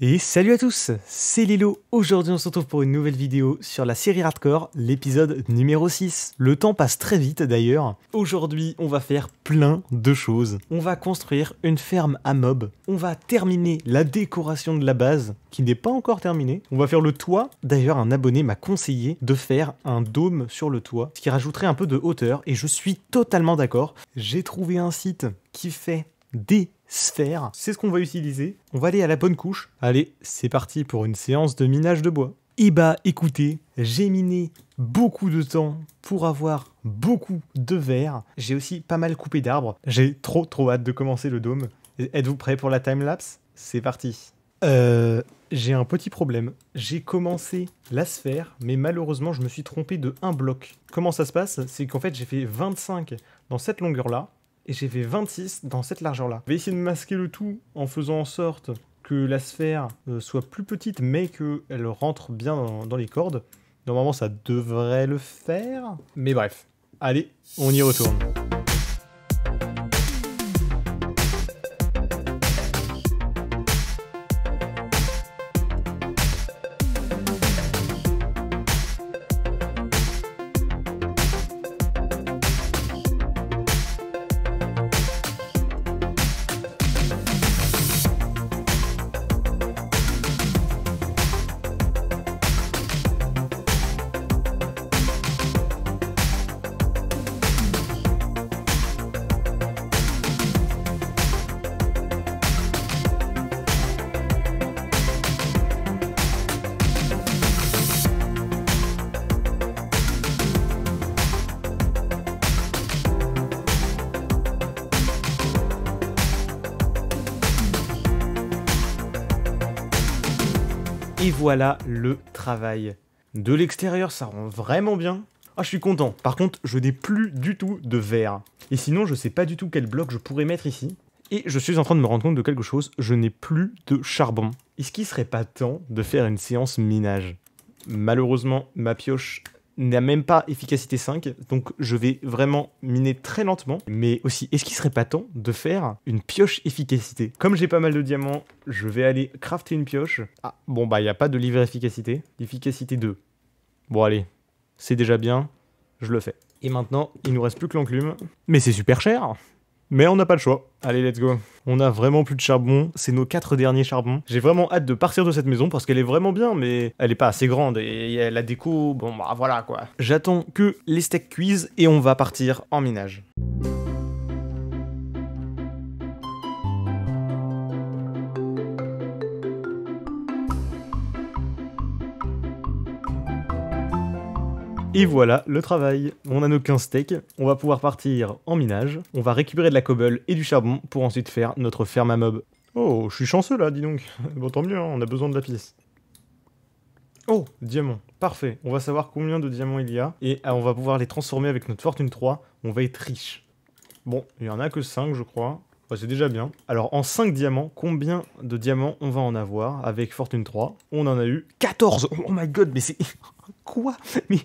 Et salut à tous, c'est Lilo. Aujourd'hui on se retrouve pour une nouvelle vidéo sur la série Hardcore, l'épisode numéro 6. Le temps passe très vite d'ailleurs. Aujourd'hui on va faire plein de choses. On va construire une ferme à mobs. On va terminer la décoration de la base, qui n'est pas encore terminée. On va faire le toit. D'ailleurs un abonné m'a conseillé de faire un dôme sur le toit, ce qui rajouterait un peu de hauteur, et je suis totalement d'accord. J'ai trouvé un site qui fait des sphères. C'est ce qu'on va utiliser. On va aller à la bonne couche. Allez, c'est parti pour une séance de minage de bois. Et bah écoutez, j'ai miné beaucoup de temps pour avoir beaucoup de verre. J'ai aussi pas mal coupé d'arbres. J'ai trop trop hâte de commencer le dôme. Êtes-vous prêts pour la timelapse? C'est parti. Euh, j'ai un petit problème. J'ai commencé la sphère, mais malheureusement je me suis trompé de un bloc. Comment ça se passe? C'est qu'en fait j'ai fait 25 dans cette longueur-là, et j'ai fait 26 dans cette largeur-là. Je vais essayer de masquer le tout en faisant en sorte que la sphère euh, soit plus petite, mais qu'elle rentre bien dans, dans les cordes. Normalement, ça devrait le faire. Mais bref, allez, on y retourne. Voilà le travail. De l'extérieur, ça rend vraiment bien. Ah, je suis content. Par contre, je n'ai plus du tout de verre. Et sinon, je sais pas du tout quel bloc je pourrais mettre ici. Et je suis en train de me rendre compte de quelque chose, je n'ai plus de charbon. Est-ce qu'il serait pas temps de faire une séance minage? Malheureusement, ma pioche n'a même pas efficacité 5, donc je vais vraiment miner très lentement. Mais aussi, est-ce qu'il serait pas temps de faire une pioche efficacité? Comme j'ai pas mal de diamants, je vais aller crafter une pioche. Ah, bon bah il n'y a pas de livre efficacité. Efficacité 2. Bon allez, c'est déjà bien, je le fais. Et maintenant, il nous reste plus que l'enclume. Mais c'est super cher mais on n'a pas le choix. Allez, let's go. On a vraiment plus de charbon. C'est nos quatre derniers charbons. J'ai vraiment hâte de partir de cette maison parce qu'elle est vraiment bien, mais elle est pas assez grande et la déco, bon bah voilà quoi. J'attends que les steaks cuisent et on va partir en minage. Et voilà le travail. On a nos 15 steaks, on va pouvoir partir en minage, on va récupérer de la cobble et du charbon pour ensuite faire notre ferme à mob. Oh, je suis chanceux là, dis donc. Bon, tant mieux, hein, on a besoin de la pièce. Oh, diamant. Parfait. On va savoir combien de diamants il y a et ah, on va pouvoir les transformer avec notre fortune 3. On va être riche. Bon, il y en a que 5, je crois. c'est déjà bien. Alors, en 5 diamants, combien de diamants on va en avoir avec fortune 3 On en a eu 14 Oh my god, mais c'est... Mais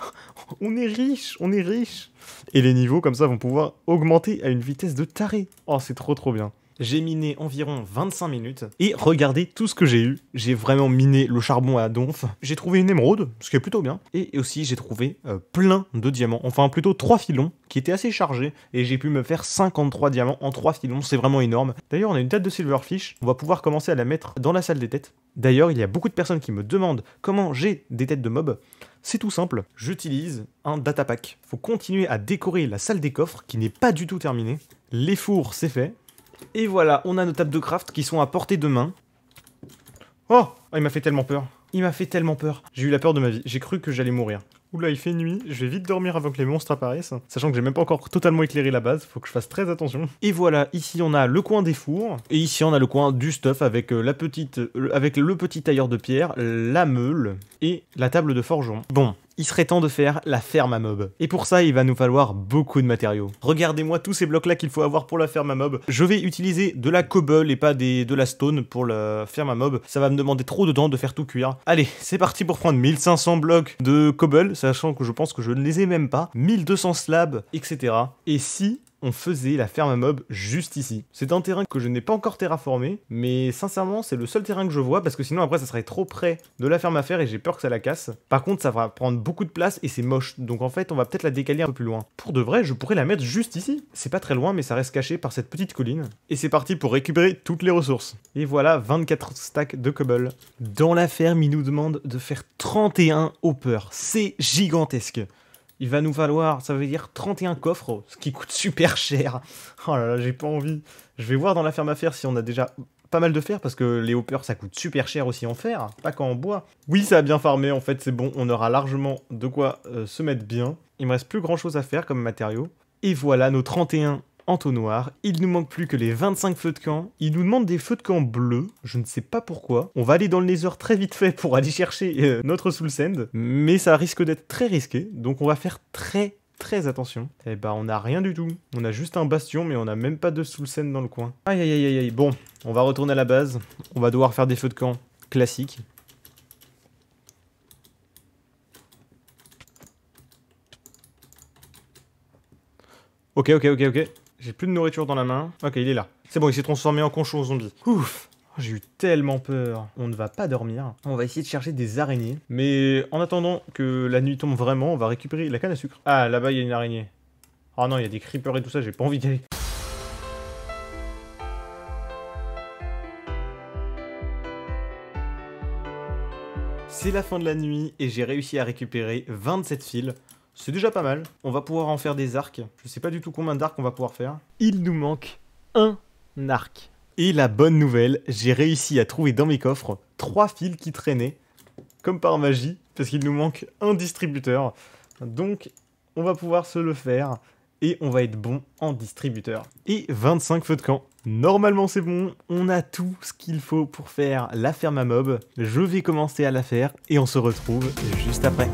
on est riche, on est riche. Et les niveaux comme ça vont pouvoir augmenter à une vitesse de taré. Oh, c'est trop trop bien. J'ai miné environ 25 minutes et regardez tout ce que j'ai eu. J'ai vraiment miné le charbon à donf. J'ai trouvé une émeraude, ce qui est plutôt bien. Et aussi j'ai trouvé euh, plein de diamants, enfin plutôt 3 filons qui étaient assez chargés et j'ai pu me faire 53 diamants en 3 filons, c'est vraiment énorme. D'ailleurs on a une tête de silverfish, on va pouvoir commencer à la mettre dans la salle des têtes. D'ailleurs il y a beaucoup de personnes qui me demandent comment j'ai des têtes de mobs. C'est tout simple, j'utilise un datapack. Faut continuer à décorer la salle des coffres qui n'est pas du tout terminée. Les fours c'est fait, et voilà, on a nos tables de craft qui sont à portée de main. Oh, oh Il m'a fait tellement peur. Il m'a fait tellement peur. J'ai eu la peur de ma vie. J'ai cru que j'allais mourir. Oula, il fait nuit, je vais vite dormir avant que les monstres apparaissent. Sachant que j'ai même pas encore totalement éclairé la base, faut que je fasse très attention. Et voilà, ici on a le coin des fours, et ici on a le coin du stuff avec euh, la petite, euh, avec le petit tailleur de pierre, la meule et la table de forgeron. Bon, il serait temps de faire la ferme à mob. Et pour ça, il va nous falloir beaucoup de matériaux. Regardez-moi tous ces blocs-là qu'il faut avoir pour la ferme à mob. Je vais utiliser de la cobble et pas de la stone pour la ferme à mob. Ça va me demander trop de temps de faire tout cuire. Allez, c'est parti pour prendre 1500 blocs de cobble, sachant que je pense que je ne les ai même pas. 1200 slabs, etc. Et si on faisait la ferme à mob juste ici. C'est un terrain que je n'ai pas encore terraformé, mais sincèrement, c'est le seul terrain que je vois parce que sinon après ça serait trop près de la ferme à faire et j'ai peur que ça la casse. Par contre, ça va prendre beaucoup de place et c'est moche, donc en fait, on va peut-être la décaler un peu plus loin. Pour de vrai, je pourrais la mettre juste ici. C'est pas très loin, mais ça reste caché par cette petite colline. Et c'est parti pour récupérer toutes les ressources. Et voilà, 24 stacks de cobble. Dans la ferme, il nous demande de faire 31 hoppers. C'est gigantesque. Il va nous falloir, ça veut dire 31 coffres, ce qui coûte super cher. Oh là là, j'ai pas envie. Je vais voir dans la ferme à faire si on a déjà pas mal de fer, parce que les hoppers ça coûte super cher aussi en fer, pas qu'en bois. Oui, ça a bien farmé, en fait c'est bon, on aura largement de quoi euh, se mettre bien. Il me reste plus grand chose à faire comme matériaux. Et voilà nos 31 entonnoir. Il nous manque plus que les 25 feux de camp. Il nous demande des feux de camp bleus. Je ne sais pas pourquoi. On va aller dans le Nether très vite fait pour aller chercher euh, notre Soul Sand. Mais ça risque d'être très risqué. Donc on va faire très très attention. Eh bah on a rien du tout. On a juste un bastion mais on a même pas de Soul Sand dans le coin. Aïe aïe aïe aïe. Bon, on va retourner à la base. On va devoir faire des feux de camp classiques. Ok, ok, ok, ok. J'ai plus de nourriture dans la main. Ok, il est là. C'est bon, il s'est transformé en conchon zombie. Ouf j'ai eu tellement peur. On ne va pas dormir. On va essayer de chercher des araignées. Mais en attendant que la nuit tombe vraiment, on va récupérer la canne à sucre. Ah, là-bas, il y a une araignée. Oh non, il y a des creepers et tout ça, j'ai pas envie d'y aller. C'est la fin de la nuit et j'ai réussi à récupérer 27 fils. C'est déjà pas mal. On va pouvoir en faire des arcs. Je sais pas du tout combien d'arcs on va pouvoir faire. Il nous manque un arc. Et la bonne nouvelle, j'ai réussi à trouver dans mes coffres trois fils qui traînaient, comme par magie, parce qu'il nous manque un distributeur. Donc, on va pouvoir se le faire et on va être bon en distributeur. Et 25 feux de camp. Normalement c'est bon, on a tout ce qu'il faut pour faire la ferme à mob. Je vais commencer à la faire et on se retrouve juste après.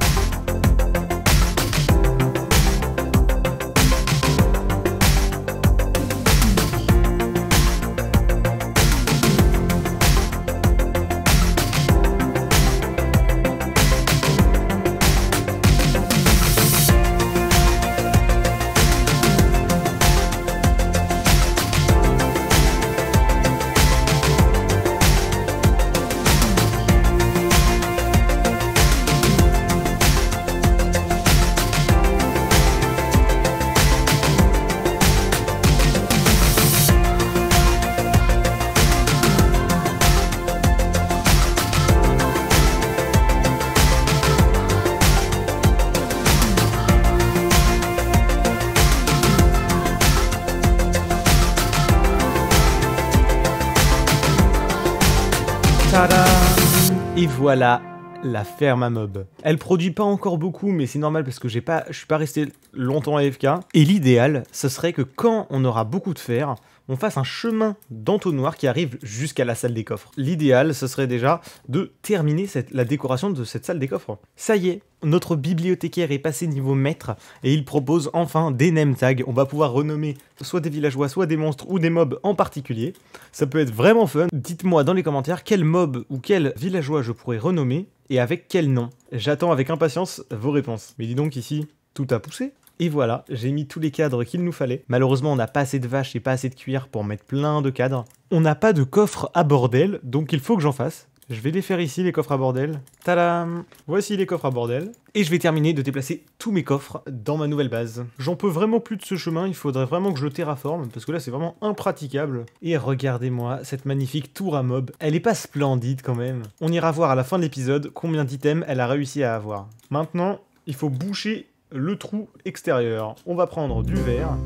Voilà la ferme à mob. Elle produit pas encore beaucoup, mais c'est normal parce que j'ai pas, je suis pas resté longtemps à FK. Et l'idéal, ce serait que quand on aura beaucoup de fer, on fasse un chemin d'entonnoir qui arrive jusqu'à la salle des coffres. L'idéal, ce serait déjà de terminer la décoration de cette salle des coffres. Ça y est, notre bibliothécaire est passé niveau maître et il propose enfin des name tags. On va pouvoir renommer soit des villageois, soit des monstres ou des mobs en particulier. Ça peut être vraiment fun. Dites-moi dans les commentaires quel mob ou quel villageois je pourrais renommer et avec quel nom? J'attends avec impatience vos réponses. Mais dis donc ici, tout a poussé. Et voilà, j'ai mis tous les cadres qu'il nous fallait. Malheureusement, on n'a pas assez de vaches et pas assez de cuir pour mettre plein de cadres. On n'a pas de coffre à bordel, donc il faut que j'en fasse. Je vais les faire ici, les coffres à bordel. Tadam Voici les coffres à bordel. Et je vais terminer de déplacer tous mes coffres dans ma nouvelle base. J'en peux vraiment plus de ce chemin, il faudrait vraiment que je le terraforme, parce que là c'est vraiment impraticable. Et regardez-moi cette magnifique tour à mob. Elle est pas splendide quand même. On ira voir à la fin de l'épisode combien d'items elle a réussi à avoir. Maintenant, il faut boucher le trou extérieur. On va prendre du verre.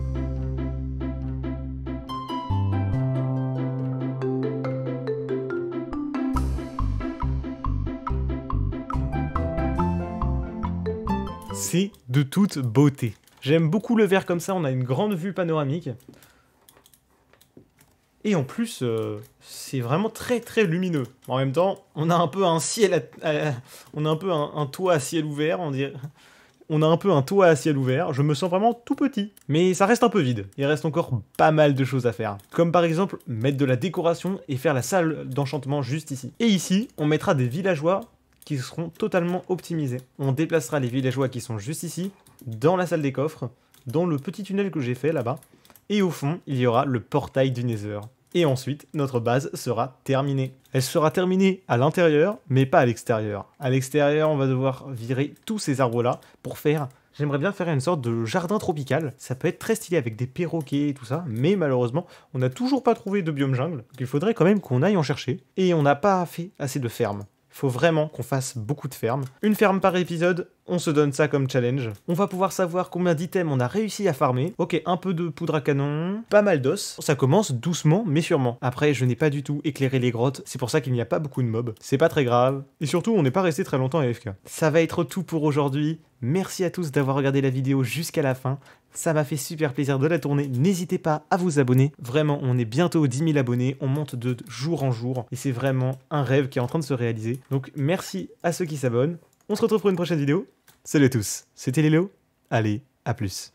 C'est de toute beauté. J'aime beaucoup le verre comme ça, on a une grande vue panoramique. Et en plus, euh, c'est vraiment très très lumineux. En même temps, on a un peu un ciel, on a un peu un, un, toit à ciel ouvert, on dirait on a un peu un toit à ciel ouvert, je me sens vraiment tout petit. Mais ça reste un peu vide, il reste encore pas mal de choses à faire. Comme par exemple mettre de la décoration et faire la salle d'enchantement juste ici. Et ici, on mettra des villageois qui seront totalement optimisés. On déplacera les villageois qui sont juste ici, dans la salle des coffres, dans le petit tunnel que j'ai fait là-bas. Et au fond, il y aura le portail du Nether. Et ensuite, notre base sera terminée. Elle sera terminée à l'intérieur, mais pas à l'extérieur. À l'extérieur, on va devoir virer tous ces arbres-là pour faire J'aimerais bien faire une sorte de jardin tropical. Ça peut être très stylé avec des perroquets et tout ça, mais malheureusement, on n'a toujours pas trouvé de biome jungle. il faudrait quand même qu'on aille en chercher. Et on n'a pas fait assez de fermes faut vraiment qu'on fasse beaucoup de fermes. Une ferme par épisode, on se donne ça comme challenge. On va pouvoir savoir combien d'items on a réussi à farmer. Ok, un peu de poudre à canon, pas mal d'os. Ça commence doucement mais sûrement. Après, je n'ai pas du tout éclairé les grottes, c'est pour ça qu'il n'y a pas beaucoup de mobs. C'est pas très grave. Et surtout, on n'est pas resté très longtemps à FK. Ça va être tout pour aujourd'hui. Merci à tous d'avoir regardé la vidéo jusqu'à la fin. Ça m'a fait super plaisir de la tourner. N'hésitez pas à vous abonner. Vraiment, on est bientôt aux 10 000 abonnés. On monte de jour en jour. Et c'est vraiment un rêve qui est en train de se réaliser. Donc merci à ceux qui s'abonnent. On se retrouve pour une prochaine vidéo. Salut à tous. C'était Lélo. Allez, à plus.